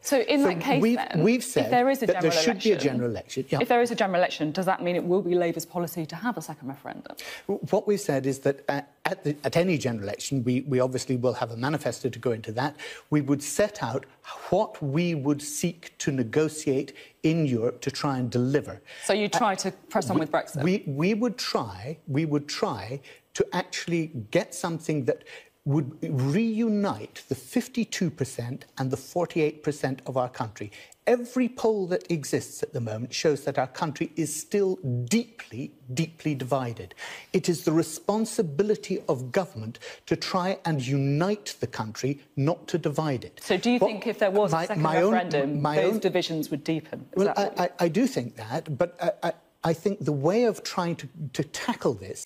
So in that case, we've, then, we've said if there is a that there general should be a election- general election. Yeah. If there is a general election, does that mean it will be Labour's policy to have a second referendum? What we've said is that uh, at, the, at any general election, we, we obviously will have a manifesto to go into that. We would set out what we would seek to negotiate in Europe to try and deliver. So you try to press on with Brexit? We, we would try, we would try to actually get something that would reunite the 52% and the 48% of our country. Every poll that exists at the moment shows that our country is still deeply, deeply divided. It is the responsibility of government to try and unite the country, not to divide it. So do you think if there was my- a second my own- referendum, my those own- divisions would deepen? Is well, I, I, I do think that, but I, I, I think the way of trying to, to tackle this